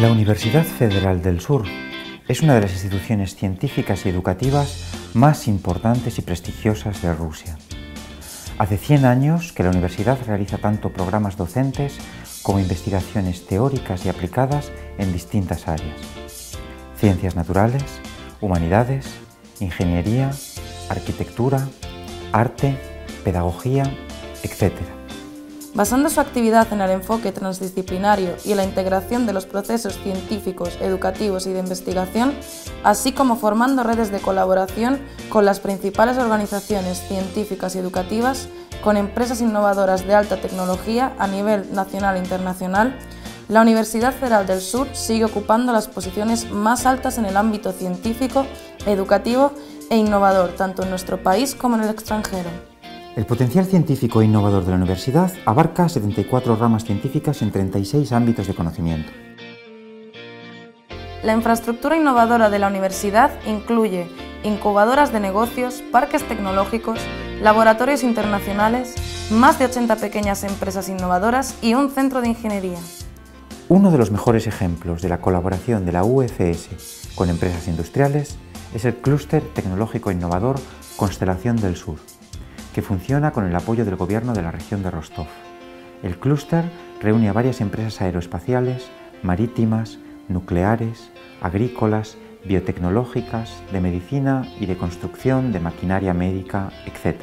La Universidad Federal del Sur es una de las instituciones científicas y educativas más importantes y prestigiosas de Rusia. Hace 100 años que la universidad realiza tanto programas docentes como investigaciones teóricas y aplicadas en distintas áreas. Ciencias naturales, humanidades, ingeniería, arquitectura, arte, pedagogía, etc. Basando su actividad en el enfoque transdisciplinario y en la integración de los procesos científicos, educativos y de investigación, así como formando redes de colaboración con las principales organizaciones científicas y educativas, con empresas innovadoras de alta tecnología a nivel nacional e internacional, la Universidad Federal del Sur sigue ocupando las posiciones más altas en el ámbito científico, educativo e innovador, tanto en nuestro país como en el extranjero. El potencial científico e innovador de la universidad abarca 74 ramas científicas en 36 ámbitos de conocimiento. La infraestructura innovadora de la universidad incluye incubadoras de negocios, parques tecnológicos, laboratorios internacionales, más de 80 pequeñas empresas innovadoras y un centro de ingeniería. Uno de los mejores ejemplos de la colaboración de la UFS con empresas industriales es el Clúster Tecnológico Innovador Constelación del Sur que funciona con el apoyo del gobierno de la región de Rostov. El clúster reúne a varias empresas aeroespaciales, marítimas, nucleares, agrícolas, biotecnológicas, de medicina y de construcción de maquinaria médica, etc.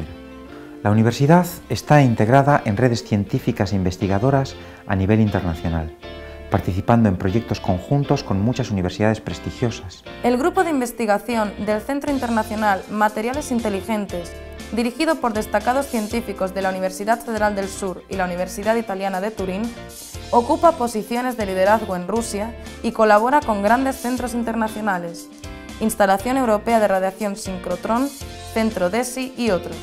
La universidad está integrada en redes científicas e investigadoras a nivel internacional, participando en proyectos conjuntos con muchas universidades prestigiosas. El grupo de investigación del Centro Internacional Materiales Inteligentes dirigido por destacados científicos de la Universidad Federal del Sur y la Universidad Italiana de Turín, ocupa posiciones de liderazgo en Rusia y colabora con grandes centros internacionales, Instalación Europea de Radiación Sincrotrón, Centro DESI y otros.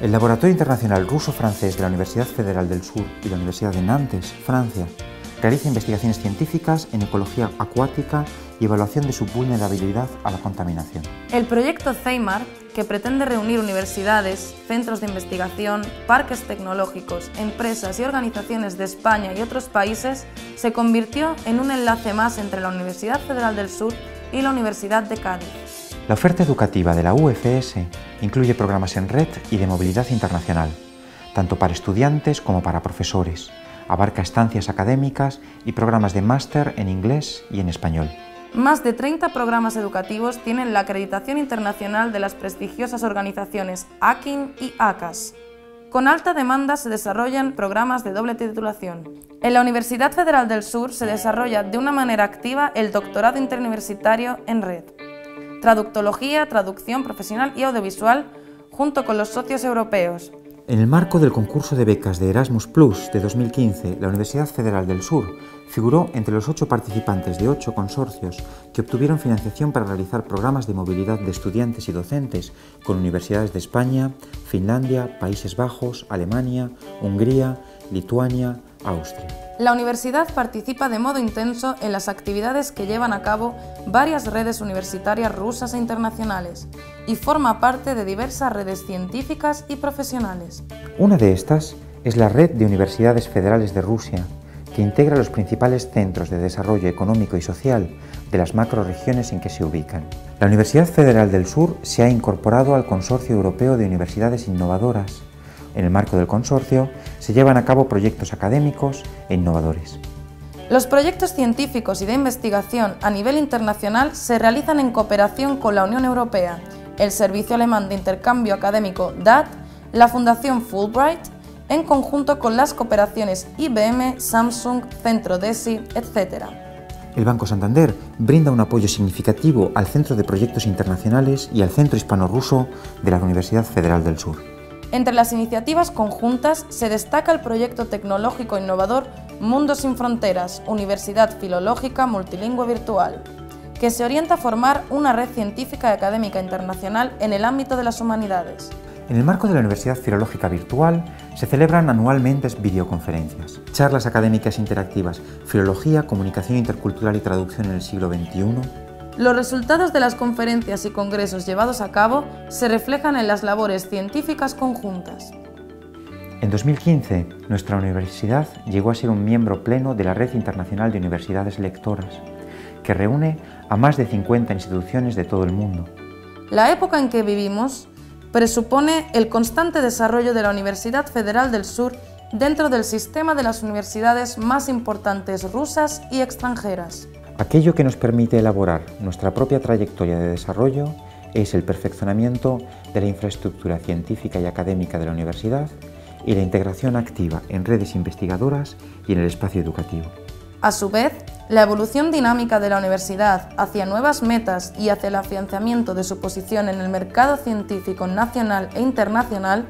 El Laboratorio Internacional Ruso-Francés de la Universidad Federal del Sur y la Universidad de Nantes, Francia, realiza investigaciones científicas en ecología acuática y evaluación de su vulnerabilidad a la contaminación. El proyecto CEIMAR que pretende reunir universidades, centros de investigación, parques tecnológicos, empresas y organizaciones de España y otros países, se convirtió en un enlace más entre la Universidad Federal del Sur y la Universidad de Cádiz. La oferta educativa de la UFS incluye programas en red y de movilidad internacional, tanto para estudiantes como para profesores. Abarca estancias académicas y programas de máster en inglés y en español. Más de 30 programas educativos tienen la acreditación internacional de las prestigiosas organizaciones AKIN y ACAS. Con alta demanda se desarrollan programas de doble titulación. En la Universidad Federal del Sur se desarrolla de una manera activa el doctorado interuniversitario en red. Traductología, traducción profesional y audiovisual, junto con los socios europeos, en el marco del concurso de becas de Erasmus Plus de 2015, la Universidad Federal del Sur figuró entre los ocho participantes de ocho consorcios que obtuvieron financiación para realizar programas de movilidad de estudiantes y docentes con universidades de España, Finlandia, Países Bajos, Alemania, Hungría, Lituania, Austria. La universidad participa de modo intenso en las actividades que llevan a cabo varias redes universitarias rusas e internacionales y forma parte de diversas redes científicas y profesionales. Una de estas es la Red de Universidades Federales de Rusia, que integra los principales centros de desarrollo económico y social de las macroregiones en que se ubican. La Universidad Federal del Sur se ha incorporado al Consorcio Europeo de Universidades Innovadoras, en el marco del consorcio se llevan a cabo proyectos académicos e innovadores. Los proyectos científicos y de investigación a nivel internacional se realizan en cooperación con la Unión Europea, el Servicio Alemán de Intercambio Académico DAT, la Fundación Fulbright, en conjunto con las cooperaciones IBM, Samsung, Centro DESI, etc. El Banco Santander brinda un apoyo significativo al Centro de Proyectos Internacionales y al Centro Hispano-Ruso de la Universidad Federal del Sur. Entre las iniciativas conjuntas se destaca el proyecto tecnológico innovador Mundo sin Fronteras, Universidad Filológica Multilingüe Virtual, que se orienta a formar una red científica y académica internacional en el ámbito de las humanidades. En el marco de la Universidad Filológica Virtual se celebran anualmente videoconferencias, charlas académicas interactivas, filología, comunicación intercultural y traducción en el siglo XXI, los resultados de las conferencias y congresos llevados a cabo se reflejan en las labores científicas conjuntas. En 2015, nuestra universidad llegó a ser un miembro pleno de la Red Internacional de Universidades Lectoras, que reúne a más de 50 instituciones de todo el mundo. La época en que vivimos presupone el constante desarrollo de la Universidad Federal del Sur dentro del sistema de las universidades más importantes rusas y extranjeras. Aquello que nos permite elaborar nuestra propia trayectoria de desarrollo es el perfeccionamiento de la infraestructura científica y académica de la universidad y la integración activa en redes investigadoras y en el espacio educativo. A su vez, la evolución dinámica de la universidad hacia nuevas metas y hacia el afianzamiento de su posición en el mercado científico nacional e internacional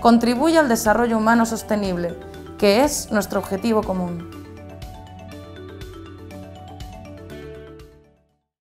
contribuye al desarrollo humano sostenible, que es nuestro objetivo común.